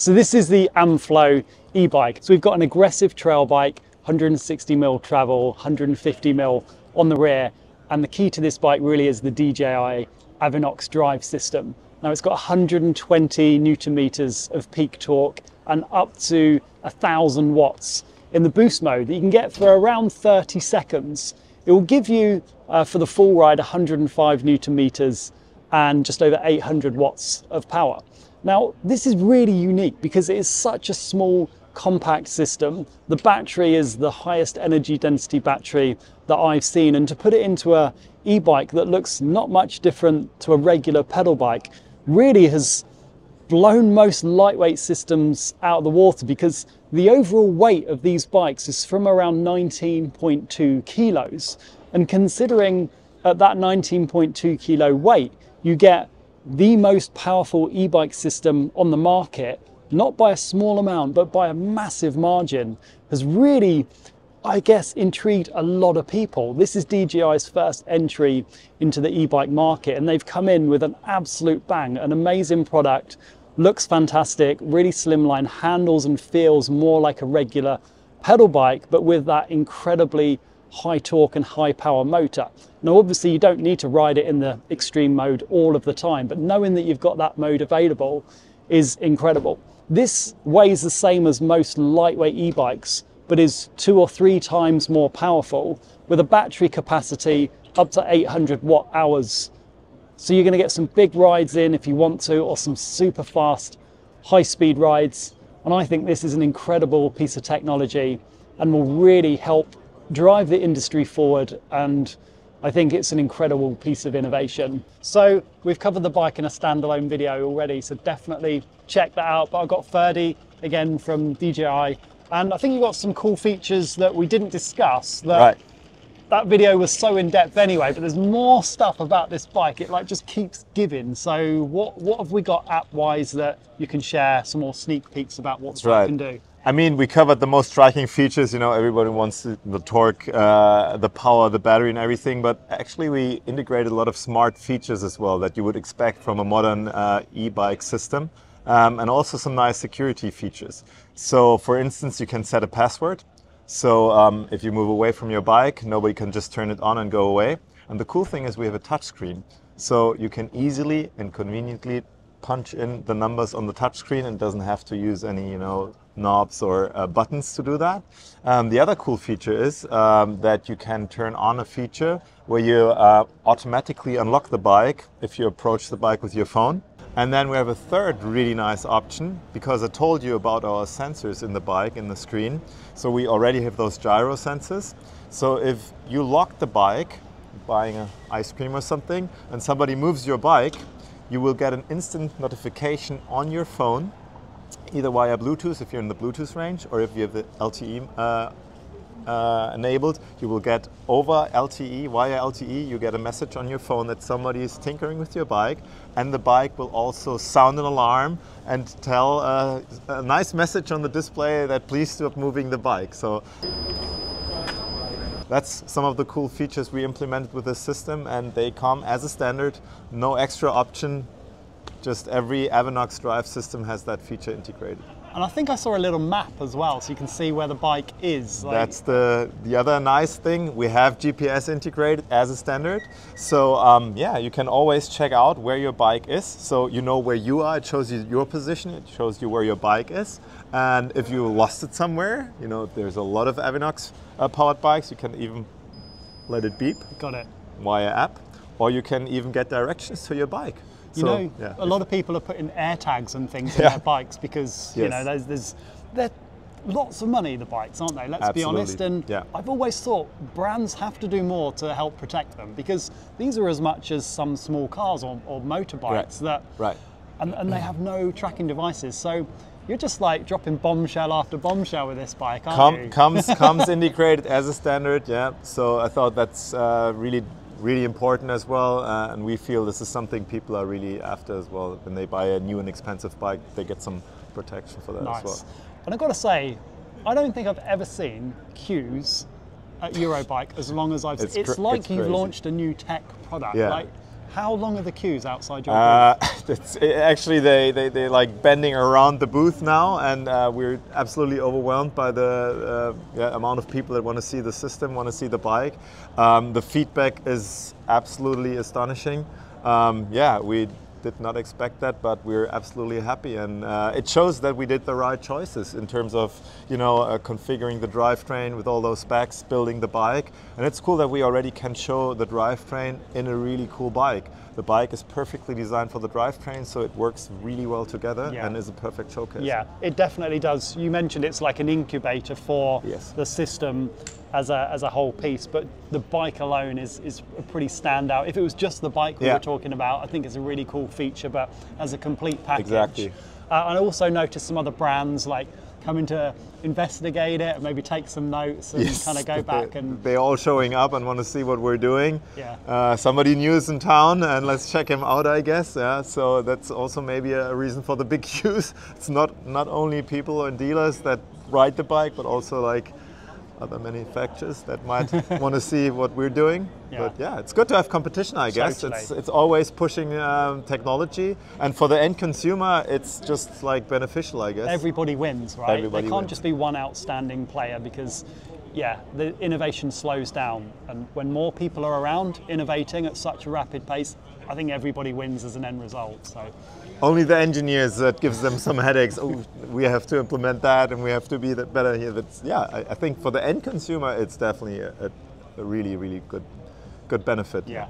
So this is the Amflow e-bike. So we've got an aggressive trail bike, 160 mil travel, 150 mil on the rear. And the key to this bike really is the DJI Avinox drive system. Now it's got 120 newton meters of peak torque and up to 1000 watts in the boost mode that you can get for around 30 seconds. It will give you uh, for the full ride 105 newton meters and just over 800 watts of power. Now, this is really unique because it is such a small, compact system. The battery is the highest energy density battery that I've seen. And to put it into a e-bike that looks not much different to a regular pedal bike really has blown most lightweight systems out of the water because the overall weight of these bikes is from around 19.2 kilos. And considering at that 19.2 kilo weight, you get the most powerful e-bike system on the market, not by a small amount, but by a massive margin, has really, I guess, intrigued a lot of people. This is DJI's first entry into the e-bike market, and they've come in with an absolute bang, an amazing product, looks fantastic, really slimline, handles and feels more like a regular pedal bike, but with that incredibly high torque and high power motor. Now, obviously, you don't need to ride it in the extreme mode all of the time, but knowing that you've got that mode available is incredible. This weighs the same as most lightweight e bikes, but is two or three times more powerful with a battery capacity up to 800 watt hours. So, you're going to get some big rides in if you want to, or some super fast, high speed rides. And I think this is an incredible piece of technology and will really help drive the industry forward and I think it's an incredible piece of innovation. So we've covered the bike in a standalone video already, so definitely check that out. But I've got Ferdy again from DJI, and I think you've got some cool features that we didn't discuss that right. that video was so in depth anyway, but there's more stuff about this bike. It like just keeps giving. So what what have we got app wise that you can share some more sneak peeks about what this right. can do? I mean, we covered the most striking features. You know, everybody wants the torque, uh, the power, the battery, and everything. But actually, we integrated a lot of smart features as well that you would expect from a modern uh, e-bike system, um, and also some nice security features. So, for instance, you can set a password. So, um, if you move away from your bike, nobody can just turn it on and go away. And the cool thing is, we have a touchscreen, so you can easily and conveniently punch in the numbers on the touchscreen and doesn't have to use any, you know, knobs or uh, buttons to do that. Um, the other cool feature is um, that you can turn on a feature where you uh, automatically unlock the bike if you approach the bike with your phone. And then we have a third really nice option because I told you about our sensors in the bike, in the screen. So we already have those gyro sensors. So if you lock the bike, buying an ice cream or something, and somebody moves your bike, you will get an instant notification on your phone either via Bluetooth if you're in the Bluetooth range, or if you have the LTE uh, uh, enabled, you will get over LTE, via LTE, you get a message on your phone that somebody is tinkering with your bike, and the bike will also sound an alarm and tell uh, a nice message on the display that please stop moving the bike. So that's some of the cool features we implemented with this system, and they come as a standard, no extra option just every Avinox drive system has that feature integrated. And I think I saw a little map as well, so you can see where the bike is. Like... That's the the other nice thing. We have GPS integrated as a standard, so um, yeah, you can always check out where your bike is. So you know where you are. It shows you your position. It shows you where your bike is. And if you lost it somewhere, you know there's a lot of Avinox uh, powered bikes. You can even let it beep. Got it. Via app, or you can even get directions to your bike. You so, know, yeah. a lot of people are putting air tags and things in their bikes because yes. you know there's there's they're lots of money the bikes, aren't they? Let's Absolutely. be honest. And yeah. I've always thought brands have to do more to help protect them because these are as much as some small cars or, or motorbikes right. that right. And, and they have no tracking devices. So you're just like dropping bombshell after bombshell with this bike, aren't Com- you? Comes comes integrated as a standard, yeah. So I thought that's uh, really really important as well. Uh, and we feel this is something people are really after as well. When they buy a new and expensive bike, they get some protection for that nice. as well. And I've got to say, I don't think I've ever seen queues at Eurobike as long as I've. It's, it's like it's you've crazy. launched a new tech product. Yeah. Like How long are the queues outside your Uh, it's actually they, they they like bending around the booth now, and uh, we're absolutely overwhelmed by the uh, yeah, amount of people that want to see the system, want to see the bike. Um, the feedback is absolutely astonishing. Um, yeah, we did not expect that, but we're absolutely happy, and uh, it shows that we did the right choices in terms of you know uh, configuring the drivetrain with all those specs, building the bike, and it's cool that we already can show the drivetrain in a really cool bike. The bike is perfectly designed for the drivetrain, so it works really well together Yeah. and is a perfect showcase. Yeah, it definitely does. You mentioned it's like an incubator for Yes. the system as a, as a whole piece, but the bike alone is, is a pretty standout. If it was just the bike we Yeah. were talking about, I think it's a really cool feature, but as a complete package. Exactly. Uh, I also noticed some other brands like coming to investigate it, maybe take some notes and Yes, kind of go they- back and they're all showing up and want to see what we're doing. Yeah. Uh, somebody new is in town, and let's check him out, I guess. Yeah. So that's also maybe a reason for the big queues. It's not not only people and dealers that ride the bike, but also like other manufacturers that might want to see what we're doing. Yeah. But yeah, it's good to have competition, I guess. It's it's always pushing um, technology, and for the end consumer, it's just like beneficial, I guess. everybody wins, right? Everybody there can't wins. just be one outstanding player because, yeah, the innovation slows down. And when more people are around innovating at such a rapid pace, I think everybody wins as an end result. So, Only the engineers that gives them some headaches. Oh, we have to implement that, and we have to be that better here. That's yeah. I, I think for the end consumer, it's definitely a, a, a really, really good, good benefit. yeah.